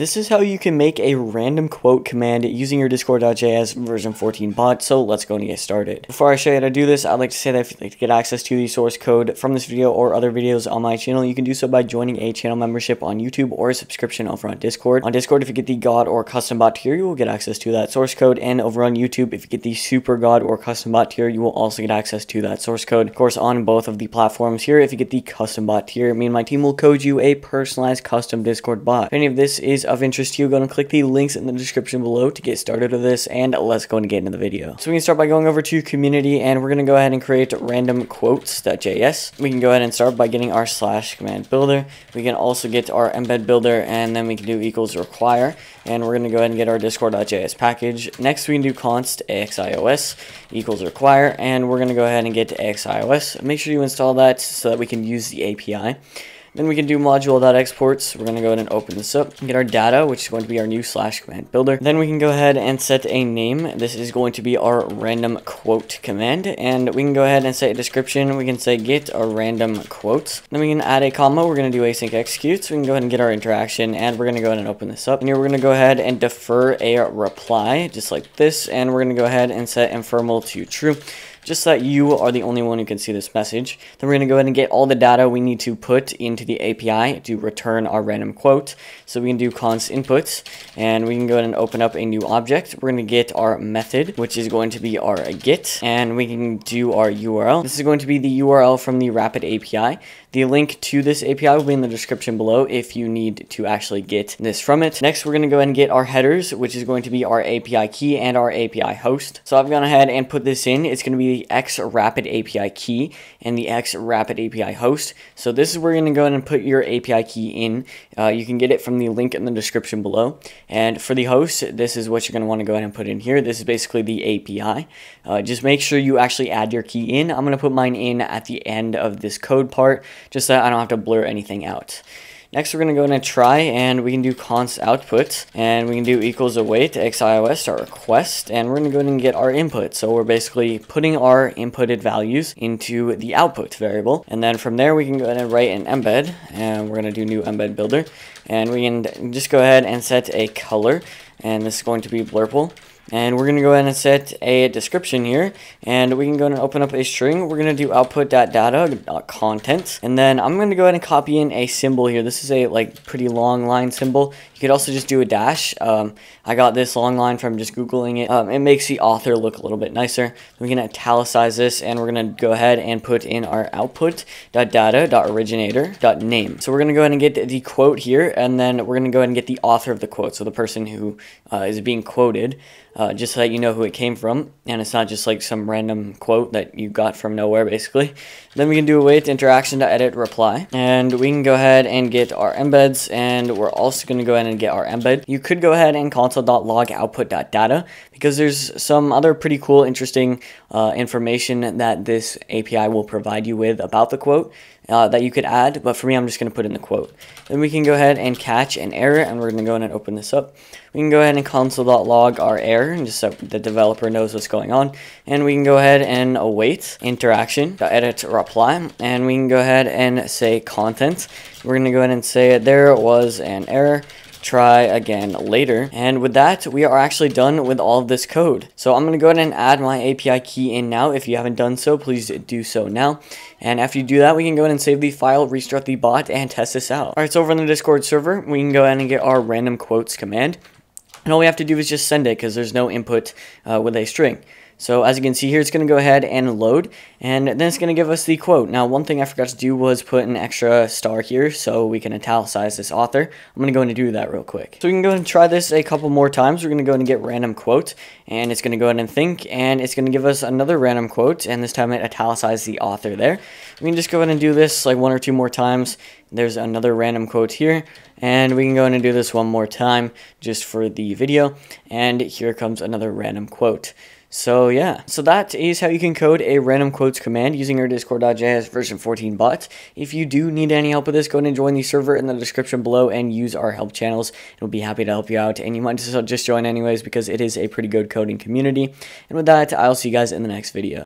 this is how you can make a random quote command using your discord.js version 14 bot, so let's go and get started. Before I show you how to do this, I'd like to say that if you'd like to get access to the source code from this video or other videos on my channel, you can do so by joining a channel membership on YouTube or a subscription over on Discord. On Discord, if you get the God or Custom Bot tier, you will get access to that source code, and over on YouTube, if you get the Super God or Custom Bot tier, you will also get access to that source code. Of course, on both of the platforms here, if you get the Custom Bot tier, me and my team will code you a personalized custom Discord bot. If any of this is of interest to you, go and click the links in the description below to get started with this, and let's go and get into the video. So we can start by going over to community, and we're going to go ahead and create random quotes.js. We can go ahead and start by getting our slash command builder. We can also get our embed builder, and then we can do equals require, and we're going to go ahead and get our discord.js package. Next, we can do const axios equals require, and we're going to go ahead and get to axios. Make sure you install that so that we can use the API. Then we can do module.exports. We're going to go ahead and open this up, and get our data, which is going to be our new slash command builder. Then we can go ahead and set a name. This is going to be our random quote command. And we can go ahead and set a description. We can say get a random quote. Then we can add a comma. We're going to do async execute. So we can go ahead and get our interaction. And we're going to go ahead and open this up. And here we're going to go ahead and defer a reply, just like this. And we're going to go ahead and set ephemeral to true just so that you are the only one who can see this message. Then we're going to go ahead and get all the data we need to put into the API to return our random quote. So we can do const inputs, and we can go ahead and open up a new object. We're going to get our method, which is going to be our get, and we can do our URL. This is going to be the URL from the Rapid API. The link to this API will be in the description below if you need to actually get this from it. Next, we're going to go ahead and get our headers, which is going to be our API key and our API host. So I've gone ahead and put this in. It's going to be the X Rapid API key and the X Rapid API host. So this is where you're going to go ahead and put your API key in. Uh, you can get it from the link in the description below. And for the host, this is what you're going to want to go ahead and put in here. This is basically the API. Uh, just make sure you actually add your key in. I'm going to put mine in at the end of this code part just so I don't have to blur anything out. Next, we're going to go in and try, and we can do const output, and we can do equals await axios, our request, and we're going to go in and get our input. So we're basically putting our inputted values into the output variable, and then from there we can go ahead and write an embed, and we're going to do new embed builder, and we can just go ahead and set a color, and this is going to be blurple. And we're going to go ahead and set a description here. And we can go and open up a string. We're going to do output.data.content. And then I'm going to go ahead and copy in a symbol here. This is a like pretty long line symbol. You could also just do a dash. Um, I got this long line from just Googling it. Um, it makes the author look a little bit nicer. We can italicize this and we're going to go ahead and put in our output.data.originator.name. So we're going to go ahead and get the quote here and then we're going to go ahead and get the author of the quote. So the person who uh, is being quoted just so that you know who it came from, and it's not just like some random quote that you got from nowhere, basically. Then we can do await interaction to edit reply, and we can go ahead and get our embeds, and we're also going to go ahead and get our embed. You could go ahead and console.log output.data because there's some other pretty cool, interesting uh, information that this API will provide you with about the quote uh, that you could add, but for me, I'm just going to put in the quote. Then we can go ahead and catch an error, and we're going to go ahead and open this up. We can go ahead and console.log our error, just so the developer knows what's going on. And we can go ahead and await interaction, edit reply, and we can go ahead and say content. We're going to go ahead and say there was an error try again later. And with that, we are actually done with all of this code. So I'm going to go ahead and add my API key in now. If you haven't done so, please do so now. And after you do that, we can go ahead and save the file, restart the bot, and test this out. Alright, so over on the Discord server, we can go ahead and get our random quotes command. And all we have to do is just send it because there's no input uh, with a string. So as you can see here, it's going to go ahead and load, and then it's going to give us the quote. Now, one thing I forgot to do was put an extra star here so we can italicize this author. I'm going to go and do that real quick. So we can go and try this a couple more times. We're going to go and get random quote, and it's going to go ahead and think, and it's going to give us another random quote, and this time it italicizes the author there. We can just go ahead and do this like one or two more times. There's another random quote here, and we can go ahead and do this one more time just for the video, and here comes another random quote. So yeah, so that is how you can code a random quotes command using your discord.js version 14 bot. If you do need any help with this, go ahead and join the server in the description below and use our help channels. We'll be happy to help you out and you might as well just join anyways because it is a pretty good coding community. And with that, I'll see you guys in the next video.